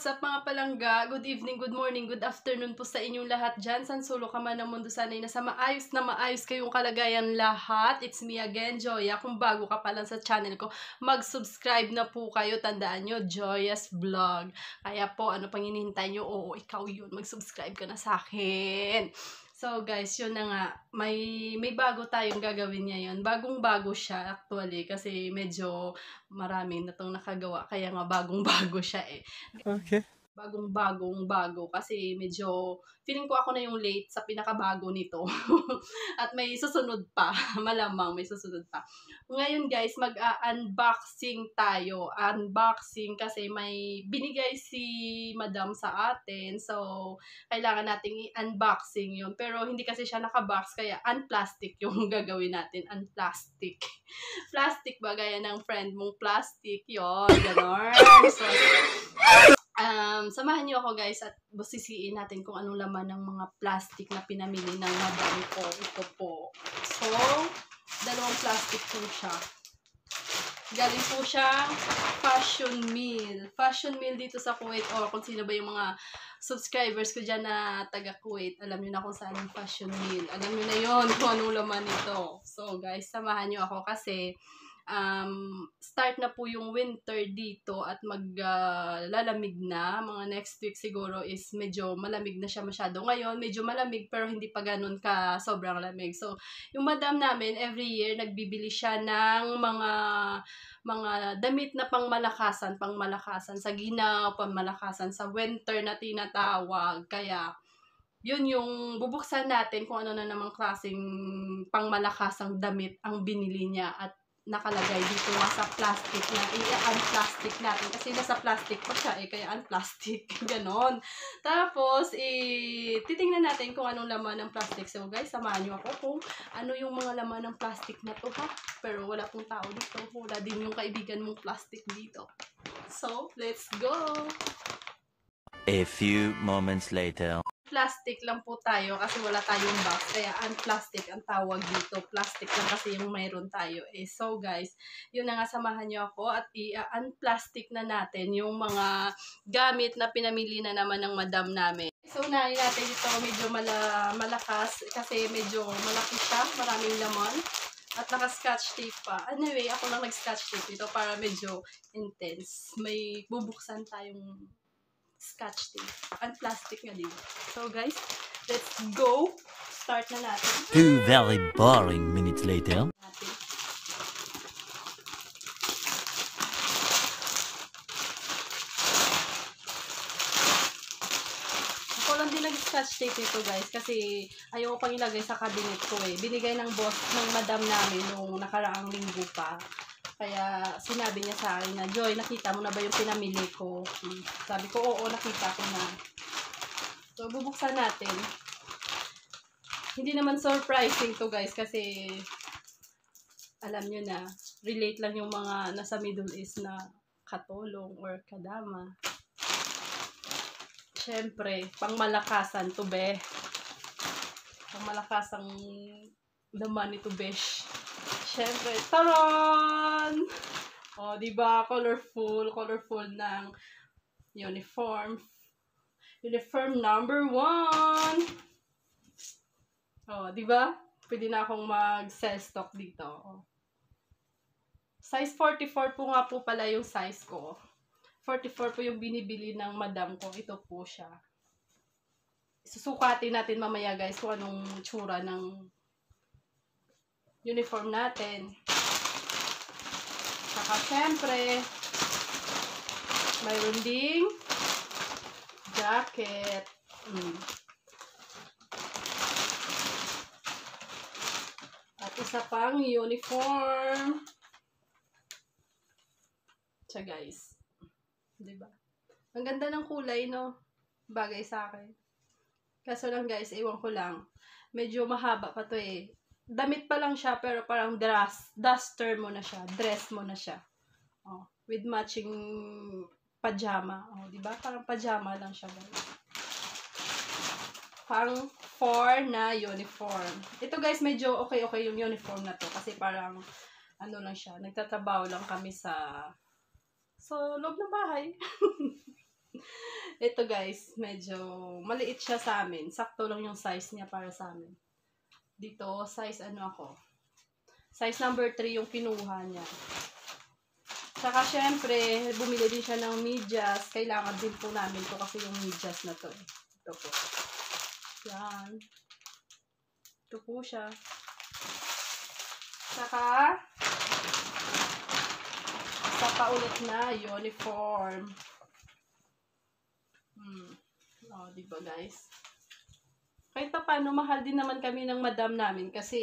what's up mga palangga? Good evening, good morning, good afternoon po sa inyong lahat dyan. San solo ka man ng mundo sanay nasa maayos na maayos kayong kalagayan lahat. It's me again, Joya. Kung bago ka pa lang sa channel ko, mag-subscribe na po kayo. Tandaan nyo, Joya's Vlog. Kaya po, ano pang hinihintay nyo? Oo, ikaw yun. Mag-subscribe ka na sa akin. So guys, yun na nga. May, may bago tayong gagawin ngayon. Bagong-bago siya actually kasi medyo marami na itong nakagawa. Kaya nga bagong-bago siya eh. Okay. Bagong-bagong bago kasi medyo feeling ko ako na yung late sa pinakabago nito. At may susunod pa. Malamang may susunod pa. Ngayon guys, mag-unboxing tayo. Unboxing kasi may binigay si madam sa atin. So, kailangan nating i-unboxing yun. Pero hindi kasi siya nakabox, kaya unplastic yung gagawin natin. Unplastic. plastic ba? Gaya ng friend mong plastic. Yun, ganon. So, um, samahan niyo ako guys at busisiin natin kung anong laman ng mga plastic na pinamili ng madam ko. Ito po. So, dalawang plastic po siya. Galing po siya fashion meal. Fashion meal dito sa Kuwait or kung sino ba yung mga subscribers ko dyan na taga Kuwait. Alam niyo na kung saan yung fashion meal. Alam niyo na yon kung anong laman nito. So guys, samahan niyo ako kasi um, start na po yung winter dito at maglalamig na. Mga next week siguro is medyo malamig na siya masyado. Ngayon, medyo malamig pero hindi pa ganun ka sobrang lamig. So, yung madam namin, every year, nagbibili siya ng mga mga damit na pangmalakasan, pangmalakasan sa ginaw, pangmalakasan sa winter na tinatawag. Kaya, yun yung bubuksan natin kung ano na namang klaseng pangmalakasang damit ang binili niya at nakalagay dito nga sa plastic na i-unplastic natin. Kasi nasa plastic pa siya eh kaya unplastic ganon. Tapos i titingnan natin kung anong laman ng plastic. So guys samahan niyo ako kung ano yung mga laman ng plastic na to ha? Pero wala pong tao dito. Wala din yung kaibigan mong plastic dito. So let's go! A few moments later. Plastic lang po tayo kasi wala tayong box. Kaya unplastic ang tawag dito. Plastic lang kasi yung mayroon tayo. Eh, so guys, yun na nga samahan nyo ako at i-unplastic na natin yung mga gamit na pinamili na naman ng madam namin. So, unahin natin ito medyo mala, malakas kasi medyo malaki siya. Maraming laman. At naka-scotch tape pa. Anyway, ako lang nag-scotch tape ito para medyo intense. May bubuksan tayong scotch tape. And plastic nga din. So guys, let's go! Start na natin. Two very boring minutes later. natin. Ako lang din nag-scotch tape ito guys kasi ayoko pang ilagay sa cabinet ko eh. Binigay ng boss ng madam namin nung nakaraang linggo pa. Kaya sinabi niya sa akin na, Joy, nakita mo na ba yung pinamili ko? Sabi ko, oo, nakita ko na. So, bubuksan natin. Hindi naman surprising to guys kasi alam nyo na, relate lang yung mga nasa Middle East na katulong or kadama. Siyempre, pangmalakasan to be. Pangmalakasang laman ito besh. Siyempre, taron! O, di ba Colorful, colorful ng uniform. Uniform number one! O, di ba? Pwede na akong mag-sell stock dito. Size 44 po nga po pala yung size ko. 44 po yung binibili ng madam ko. Ito po siya. Susukatin natin mamaya guys kung anong tsura ng uniform natin. Saka syempre, mayroon ding jacket. Mm. At isa pang uniform. Siya guys. Diba? Ang ganda ng kulay, no? Bagay sa akin. Kaso lang guys, ewan ko lang. Medyo mahaba pa to eh. Damit pa lang siya, pero parang dress, duster mo na siya. Dress mo na siya. Oh, with matching pajama. Oh, di ba? Parang pajama lang siya guys. Pang 4 na uniform. Ito guys, medyo okay-okay yung uniform na to. Kasi parang, ano lang siya, nagtatrabaho lang kami sa, sa loob ng bahay. Ito guys, medyo maliit siya sa amin. Sakto lang yung size niya para sa amin. Dito, size ano ako. Size number 3 yung kinuha niya. Saka syempre, bumili din siya ng medyas. Kailangan din po namin to kasi yung medyas na to. eh. Ito po. Yan. Ito po siya. Saka, saka ulit na uniform. Hmm. Oh, di ba guys? Paano, mahal din naman kami ng madam namin kasi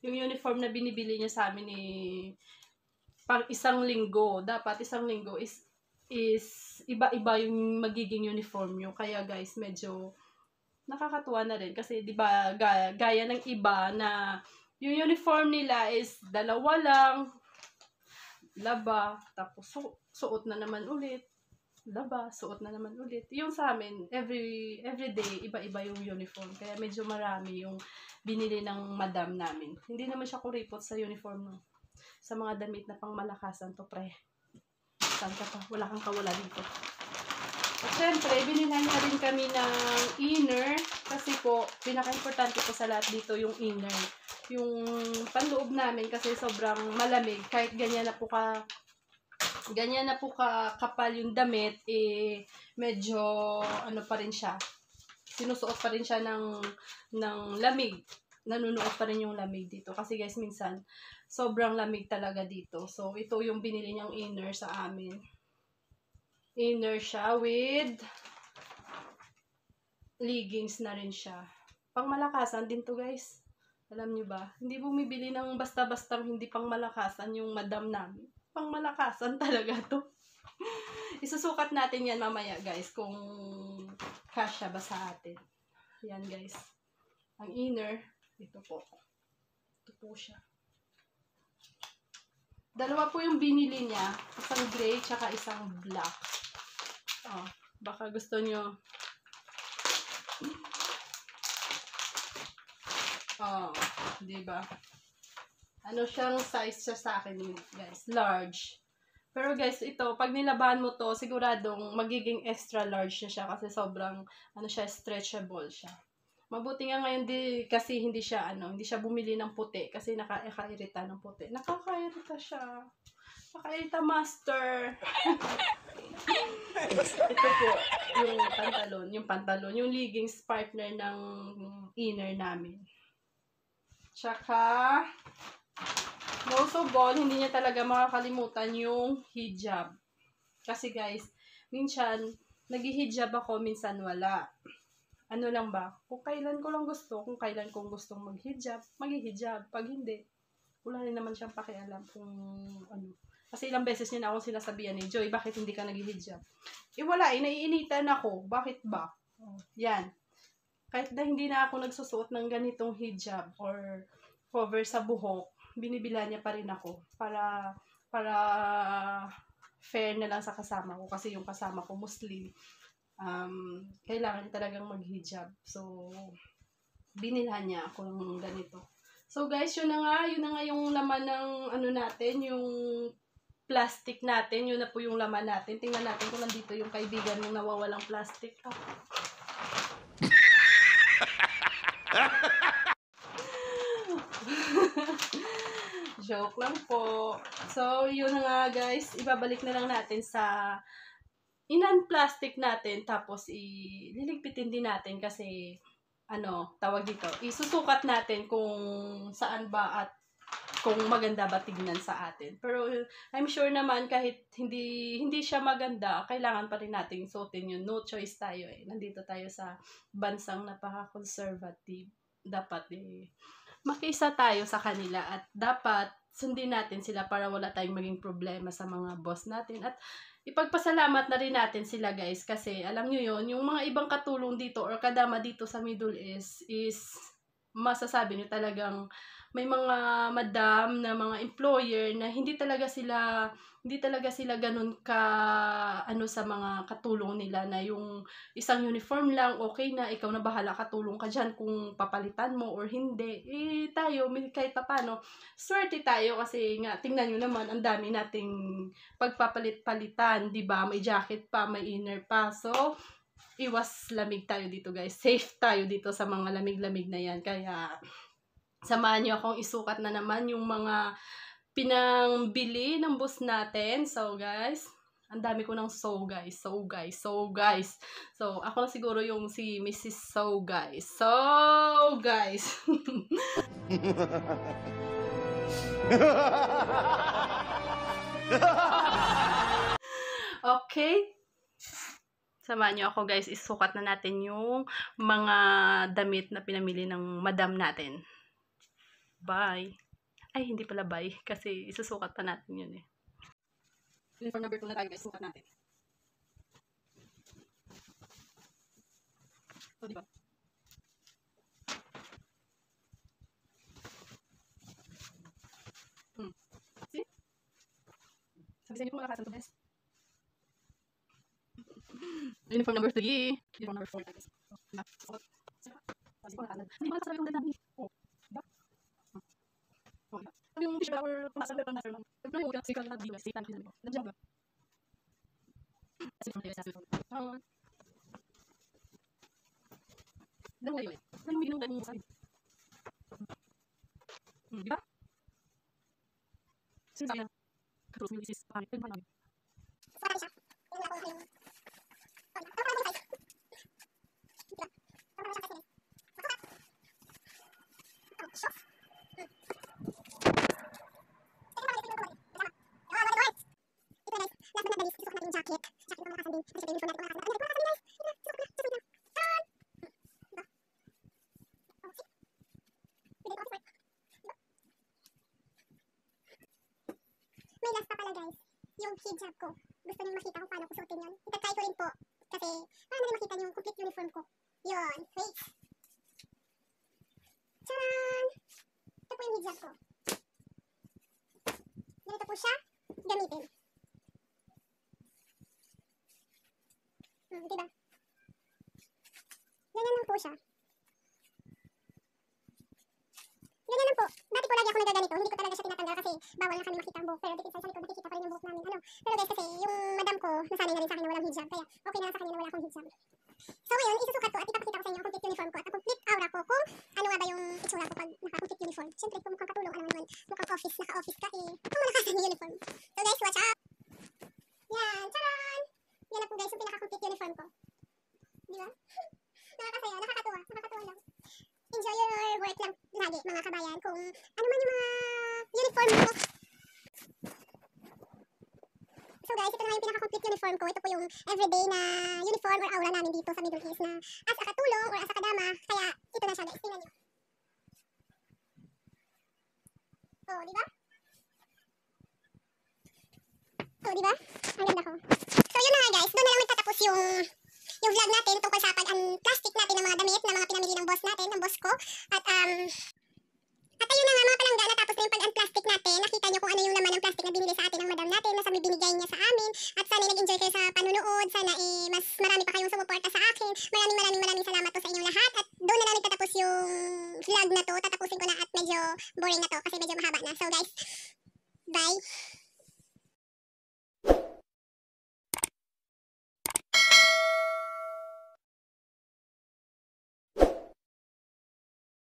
yung uniform na binibili niya sa amin eh, pang isang linggo. Dapat isang linggo is is iba-iba yung magiging uniform nyo. Kaya guys, medyo nakakatuwa na rin kasi 'di ba gaya, gaya ng iba na yung uniform nila is dalawa lang laba tapos su- suot na naman ulit laba suot na naman ulit. Yung sa amin every every day iba-iba yung uniform. Kaya medyo marami yung binili ng madam namin. Hindi naman siya kuripot sa uniform no? Sa mga damit na pangmalakasan to pre. Saan ka pa? Wala kang kawala dito. At syempre, binilhan niya rin kami ng inner kasi po, pinaka-importante po sa lahat dito yung inner. Yung panloob namin kasi sobrang malamig. Kahit ganyan na po ka ganyan na po ka kapal yung damit, eh, medyo ano pa rin siya. Sinusuot pa rin siya ng, ng lamig. Nanunuot pa rin yung lamig dito. Kasi guys, minsan, sobrang lamig talaga dito. So, ito yung binili niyang inner sa amin inner siya with leggings na rin siya. Pang malakasan din to guys. Alam niyo ba? Hindi bumibili ng basta-basta hindi pang malakasan yung madam namin. Pang malakasan talaga to. Isusukat natin yan mamaya guys kung kasya ba sa atin. Yan guys. Ang inner, ito po. Ito po siya. Dalawa po yung binili niya. Isang gray tsaka isang black. Oh, baka gusto nyo. Oh, di ba? Ano siyang size siya sa akin, guys? Large. Pero guys, ito, pag nilabahan mo to, siguradong magiging extra large na siya kasi sobrang, ano siya, stretchable siya. Mabuti nga ngayon di, kasi hindi siya, ano, hindi siya bumili ng puti kasi nakakairita ng puti. Nakakairita siya. Nakakairita, master. Ito po, yung pantalon, yung pantalon, yung leggings partner ng inner namin. Tsaka, most of all, hindi niya talaga makakalimutan yung hijab. Kasi guys, minsan, nag-hijab ako, minsan wala. Ano lang ba? Kung kailan ko lang gusto, kung kailan kong gustong mag-hijab, mag-hijab. Pag hindi, wala rin naman siyang pakialam kung ano. Kasi ilang beses niya na akong sinasabihan ni Joy, bakit hindi ka nag-hijab? Eh wala, eh, naiinitan ako. Bakit ba? Oh, yan. Kahit na hindi na ako nagsusuot ng ganitong hijab or cover sa buhok, binibila niya pa rin ako para para fair na lang sa kasama ko kasi yung kasama ko Muslim um, kailangan talagang mag-hijab. So, binilhan niya ako ng ganito. So, guys, yun na nga, yun na nga yung laman ng ano natin, yung plastic natin, yun na po yung laman natin. Tingnan natin kung nandito yung kaibigan ng nawawalang plastic. Ah. Joke lang po. So, yun nga guys. Ibabalik na lang natin sa inan plastic natin. Tapos, ililigpitin din natin kasi ano, tawag dito, isusukat natin kung saan ba at kung maganda ba tignan sa atin. Pero I'm sure naman kahit hindi hindi siya maganda, kailangan pa rin nating suotin yun. No choice tayo eh. Nandito tayo sa bansang napaka-conservative. Dapat eh, makiisa tayo sa kanila at dapat sundin natin sila para wala tayong maging problema sa mga boss natin. At ipagpasalamat na rin natin sila guys kasi alam nyo yon yung mga ibang katulong dito or kadama dito sa Middle East is masasabi nyo talagang may mga madam na mga employer na hindi talaga sila hindi talaga sila ganun ka ano sa mga katulong nila na yung isang uniform lang okay na ikaw na bahala katulong ka diyan kung papalitan mo or hindi. Eh tayo kahit paano swerte tayo kasi nga tingnan nyo naman ang dami nating pagpapalit-palitan 'di ba? May jacket pa may inner pa. So iwas lamig tayo dito guys. Safe tayo dito sa mga lamig-lamig na yan. Kaya samahan niyo akong isukat na naman yung mga pinangbili ng bus natin. So, guys, ang dami ko ng so, guys. So, guys. So, guys. So, ako na siguro yung si Mrs. So, guys. So, guys. okay. Samahan niyo ako, guys. Isukat na natin yung mga damit na pinamili ng madam natin. Bye. Ay, hindi pala bye. Kasi isusukat pa natin yun eh. Uniform number 2 na tayo guys. Sukat natin. O, diba? Hmm. See? Sabi sa inyo kung makakasan to guys. Uniform number 3. Uniform number 4 tayo guys. Sukat. Sabi ko nakakasan. Hindi ko nakasabi yung dami. O, diba? O, diba? Sabi yung fish nasa level na sir, Siyempre yung kasi kang nag-US, state time ko. Nandiyan ba? Kasi from the US, Ah. Dalawa yun eh. Ano yung minong ganun sabi? Hmm, di ba? Sinasabi na, mo, this is panic. Pwede pa namin. May last pa pala guys, yung hijab ko. Gusto niyo makita kung paano ko suotin yun? Itatry ko rin po. Kasi, paano na makita yung complete uniform ko? Yun, wait. Tcharan! Ito po yung hijab ko. Ganito po siya, gamitin. Hmm, diba? Ganyan lang po siya. Ganyan lang po. Dati po lagi ako nagaganito. Hindi ko talaga siya tinatanggal kasi bawal na kami makita ang buhok. Pero dito sa likod makikita pa yung buhok namin. Ano? Pero guys kasi yung madam ko nasanay na rin sa akin na walang hijab. Kaya okay na sa kanya na wala akong hijab. So ngayon, isusukat ko at ipapakita ko sa inyo ang complete uniform ko at ang complete aura ko kung ano nga ba yung itsura ko pag naka-complete uniform. Siyempre kung mukhang katulong, ano naman, mukhang office, naka-office ka eh. Kung malakasan yung uniform. So guys, watch out! Yan, charan! Yan na po guys yung pinaka-complete uniform ko. Di ba? Nakakasaya, nakakatuwa, nakakatuwa lang enjoy your work lang lagi mga kabayan kung ano man yung mga uniform mo. So guys, ito na nga yung pinaka-complete uniform ko. Ito po yung everyday na uniform or aura namin dito sa Middle East na as a katulong or as a kadama. Kaya ito na siya guys, tingnan nyo. Oh, di ba? Oh, di ba? Ang ganda ko. So yun na nga guys, doon na lang magtatapos yung yung vlog natin tungkol sa pag-plastic natin ng mga damit na mga pinamili ng boss natin, ng boss ko. At um, at ayun na nga mga palangga, natapos na yung pag-unplastic natin. Nakita nyo kung ano yung